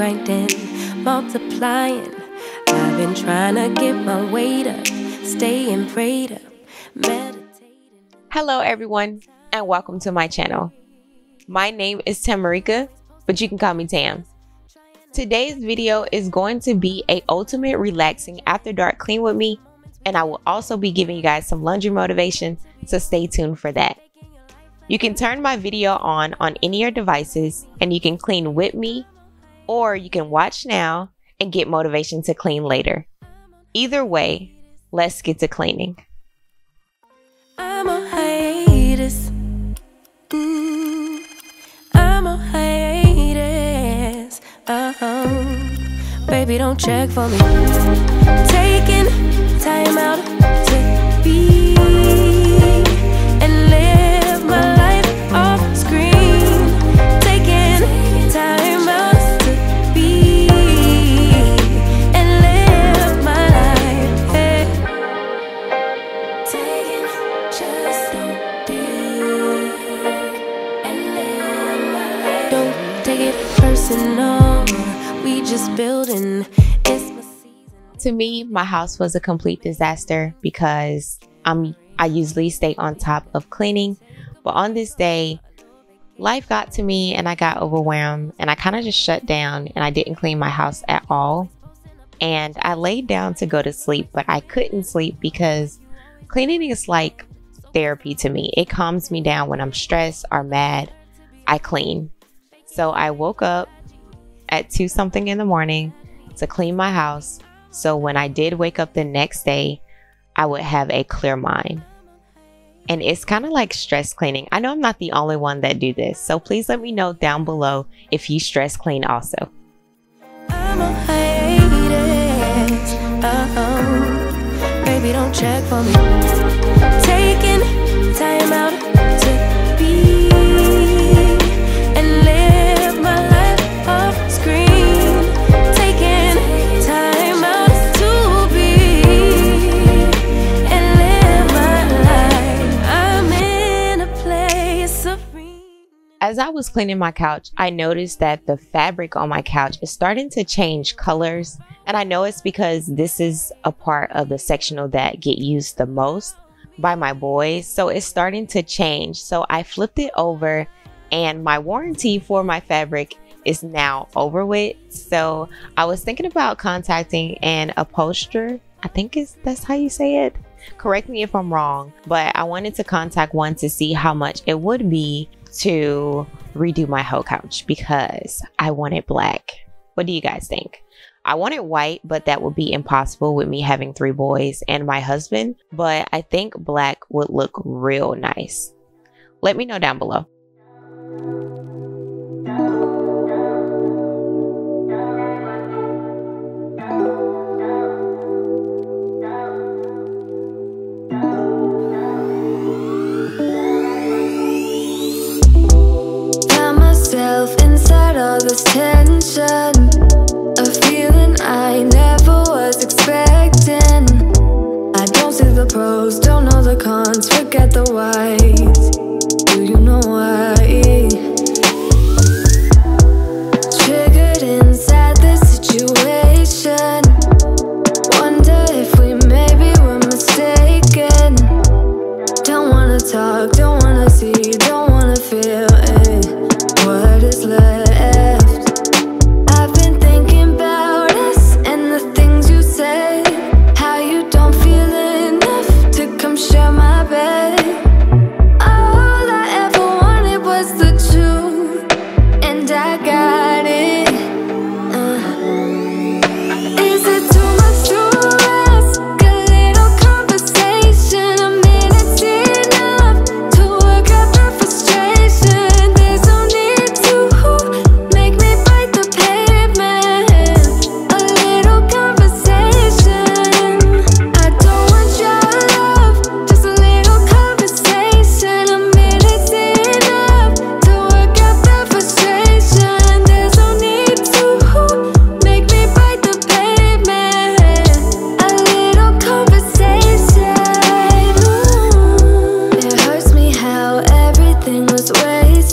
grinding, multiplying. I've been trying to get my weight up, staying prayed up, meditating. Hello, everyone, and welcome to my channel. My name is Tamerica, but you can call me Tam. Today's video is going to be a ultimate relaxing after dark clean with me, and I will also be giving you guys some laundry motivation, so stay tuned for that. You can turn my video on on any of your devices and you can clean with me, or you can watch now and get motivation to clean later. Either way, let's get to cleaning. I'm on hiatus. Mm, I'm on hiatus. Uh-huh. Baby, don't check for me. Taking time out to To me, my house was a complete disaster because I'm I usually stay on top of cleaning, but on this day, life got to me and I got overwhelmed and I kind of just shut down and I didn't clean my house at all. And I laid down to go to sleep, but I couldn't sleep because cleaning is like therapy to me. It calms me down when I'm stressed or mad. I clean. So I woke up at 2 something in the morning to clean my house. So when I did wake up the next day, I would have a clear mind. And it's kind of like stress cleaning. I know I'm not the only one that do this. So please let me know down below if you stress clean also. Hiatus. Uh-oh. Baby, was cleaning my couch, I noticed that the fabric on my couch is starting to change colors. And I know it's because this is a part of the sectional that get used the most by my boys. So it's starting to change. So I flipped it over and my warranty for my fabric is now over with. So I was thinking about contacting an upholsterer. I think is that's how you say it. Correct me if I'm wrong, but I wanted to contact one to see how much it would be to redo my whole couch because I want it black. What do you guys think? I want it white, but that would be impossible with me having three boys and my husband. But I think black would look real nice. Let me know down below. This tension. A feeling I never was expecting. I don't see the pros, don't know the cons, forget the whys. Do you know why? Triggered inside this situation.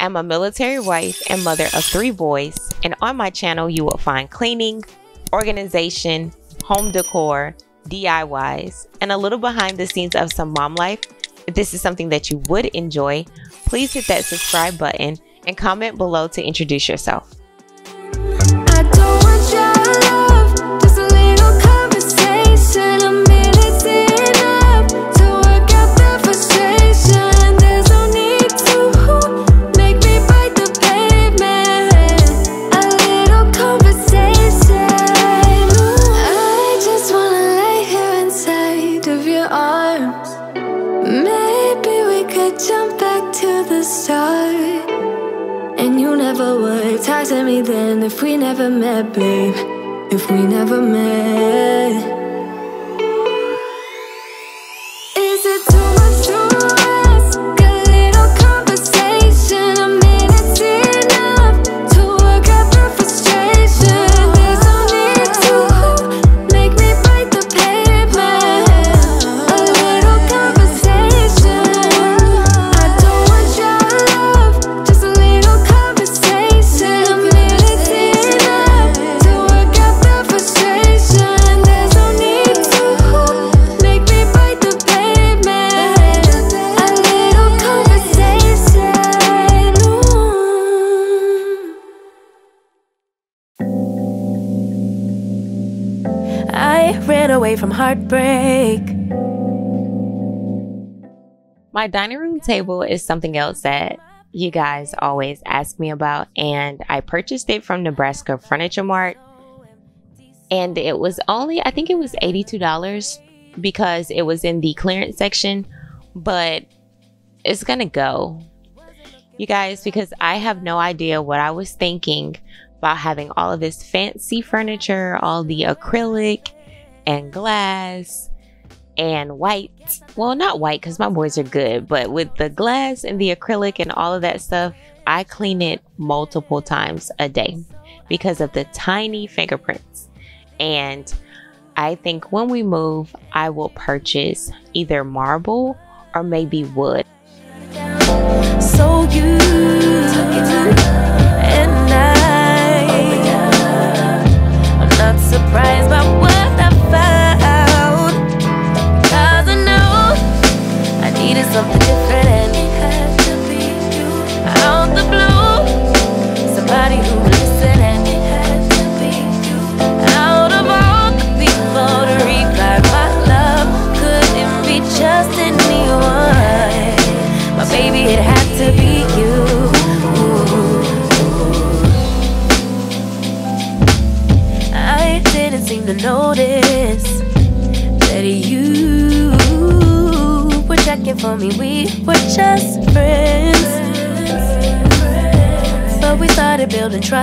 I'm a military wife and mother of three boys, and on my channel you will find cleaning, organization, home decor, DIYs, and a little behind the scenes of some mom life. If this is something that you would enjoy, please hit that subscribe button and comment below to introduce yourself. If we never met. Is it too I ran away from heartbreak. My dining room table is something else that you guys always ask me about, and I purchased it from Nebraska Furniture Mart. And it was only, I think it was $82 because it was in the clearance section, but it's gonna go. You guys, because I have no idea what I was thinking about having all of this fancy furniture, all the acrylic and glass and white. Well, not white because my boys are good, but with the glass and the acrylic and all of that stuff, I clean it multiple times a day because of the tiny fingerprints. And I think when we move, I will purchase either marble or maybe wood. So you surprised by what I I know I needed something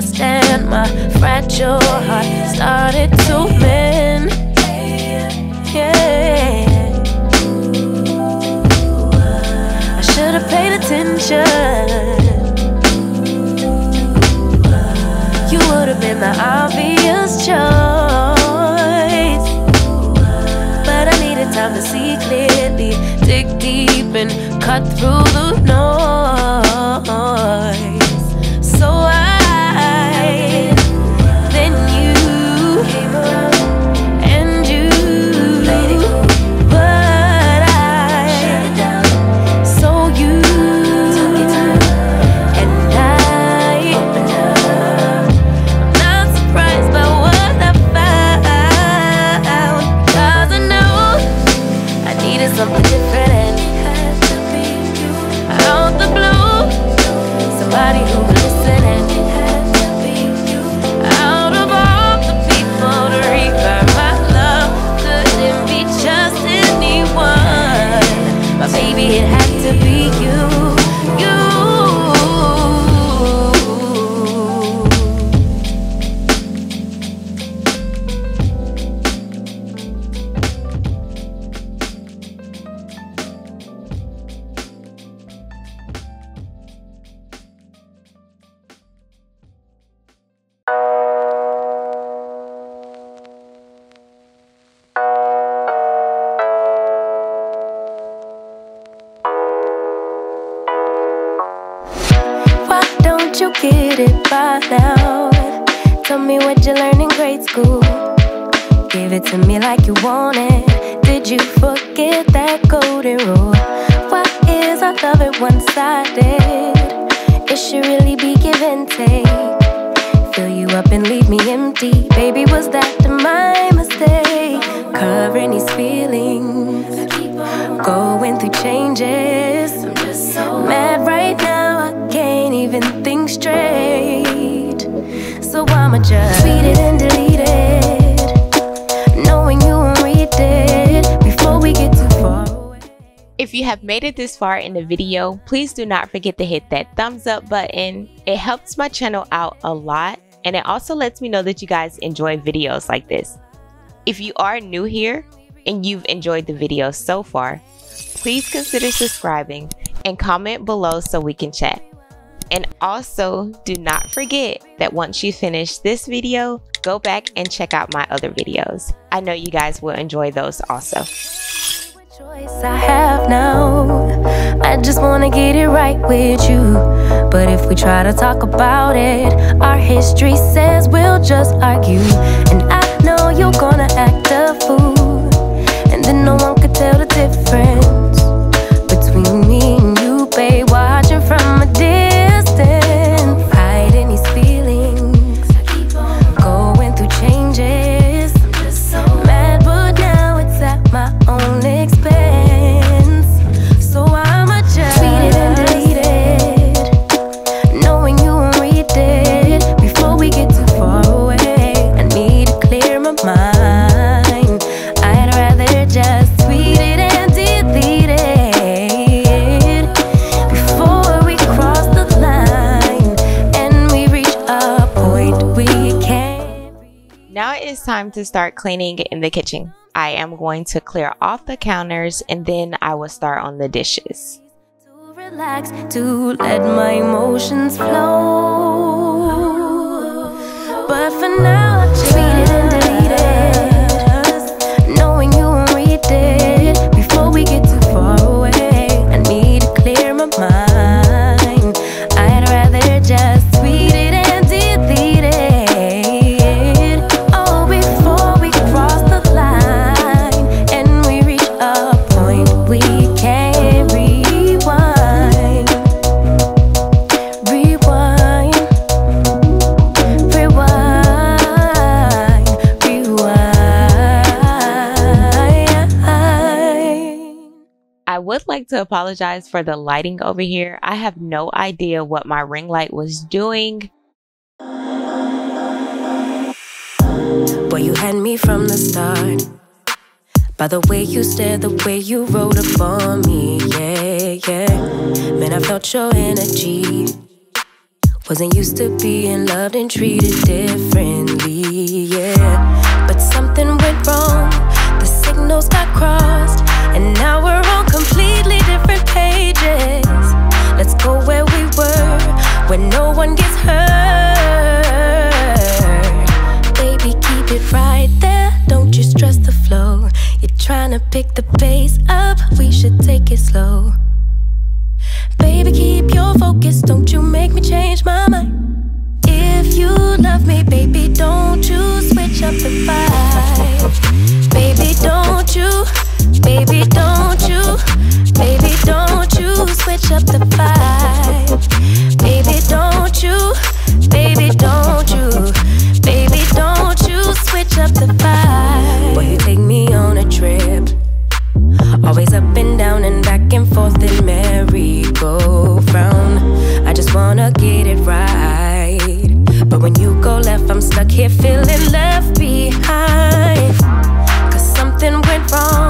trust, and my fragile heart started to mend. Yeah. I should have paid attention. You would have been the obvious choice. But I needed time to see clearly, dig deep, and cut through the noise. Give it to me like you want it. Did you forget that golden rule? Why is our love it one sided? It should really be give and take. Fill you up and leave me empty. Baby, was that my mistake? Covering these feelings, going through changes. I'm just so mad right now, I can't even think straight. So I'ma just tweet it and delete it, If you have made it this far in the video, please do not forget to hit that thumbs up button. It helps my channel out a lot and it also lets me know that you guys enjoy videos like this. If you are new here and you've enjoyed the video so far, please consider subscribing and comment below so we can chat. And also, do not forget that once you finish this video, go back and check out my other videos. I know you guys will enjoy those also. Choice I have now. I just wanna get it right with you. But if we try to talk about it, our history says we'll just argue. And I know you're gonna act a fool. And then no one could tell the difference to start cleaning in the kitchen. I am going to clear off the counters and then I will start on the dishes. to relax, to let my emotions flow. Would like to apologize for the lighting over here. I have no idea what my ring light was doing. Boy, you had me from the start. By the way you stared, the way you wrote up on me, yeah, yeah. Man, I felt your energy. Wasn't used to being loved and treated differently, yeah. But something went wrong, the signals got crossed, go where we were, where no one gets hurt. Baby, keep it right there. Don't you stress the flow. You're trying to pick the pace up. We should take it slow. Baby, keep your focus. Don't you make me change my mind. If you love me, baby, don't you switch up the vibe. Baby, don't you, baby, don't switch up the vibe. Baby, don't you, baby, don't you, baby, don't you switch up the vibe. Boy, you take me on a trip. Always up and down and back and forth in merry-go-round. I just wanna get it right. But when you go left, I'm stuck here feeling left behind. Cause something went wrong,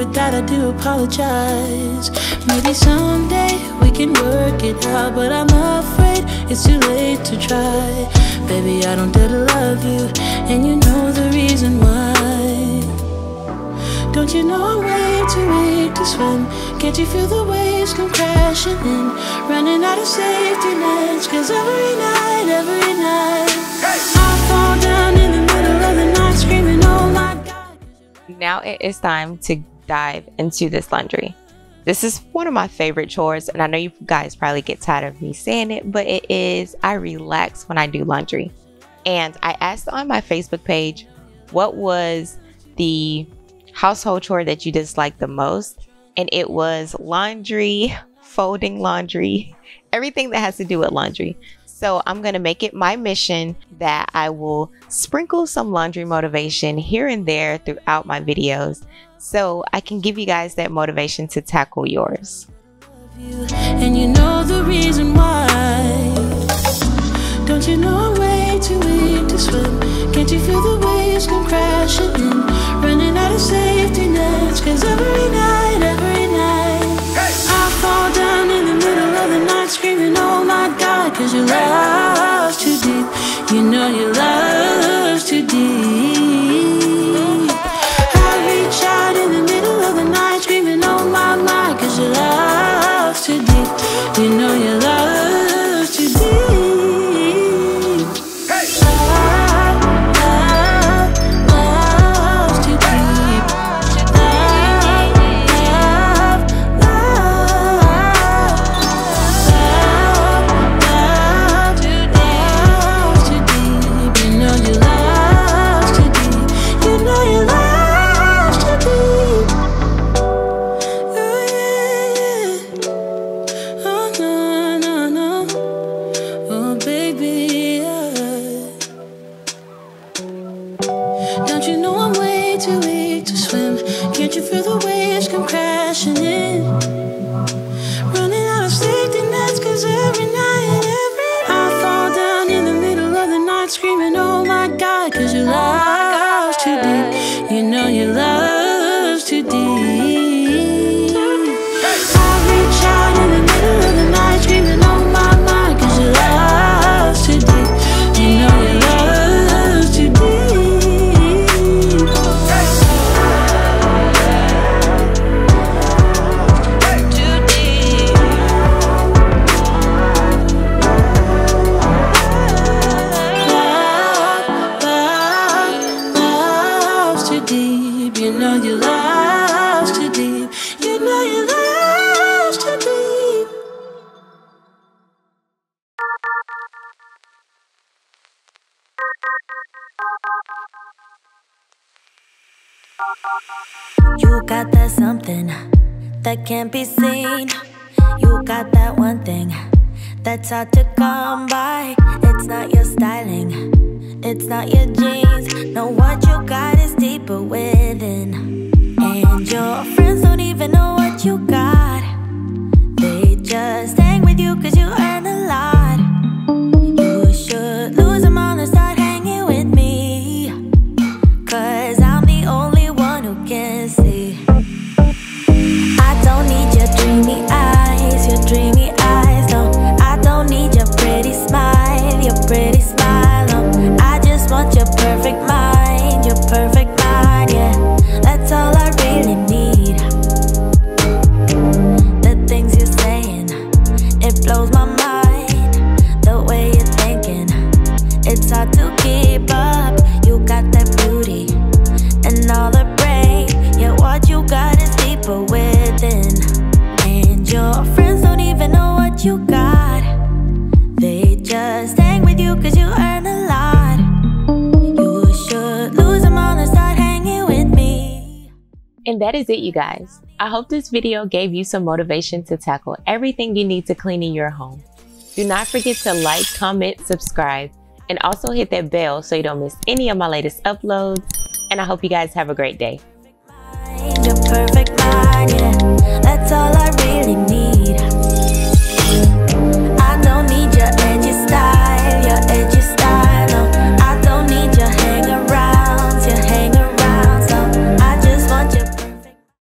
for that I do apologize. Maybe someday we can work it out, but I'm afraid it's too late to try. Baby, I don't dare to love you, and you know the reason why. Don't you know I'm way too weak to swim? Can't you feel the waves come crashing in? Running out of safety nets, cause every night, every night, I fall down in the middle of the night screaming, oh my god. Now it is time to dive into this laundry. This is one of my favorite chores, and I know you guys probably get tired of me saying it, but it is. I relax when I do laundry. And I asked on my Facebook page what was the household chore that you dislike the most, and it was laundry, folding laundry, everything that has to do with laundry. So I'm going to make it my mission that I will sprinkle some laundry motivation here and there throughout my videos so I can give you guys that motivation to tackle yours. and you know the reason why. Don't you know I'm way too weak to swim? Can't you feel the waves come crashing in? Running out of safety nets, cause every night, every night, I fall down in the middle of the night screaming, oh my god, cause your love's too deep. You know your love's too deep. To swim? Can't you feel the waves come crashing in? Got that something that can't be seen. You got that one thing that's hard to come by. It's not your styling, it's not your jeans. No, what you got is deeper within. And your friends don't even know what you got. They just hang with you cause you earn a lot. And that is it, you guys. I hope this video gave you some motivation to tackle everything you need to clean in your home. Do not forget to like, comment, subscribe, and also hit that bell so you don't miss any of my latest uploads. And I hope you guys have a great day.